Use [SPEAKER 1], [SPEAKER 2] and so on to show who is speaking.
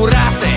[SPEAKER 1] curate.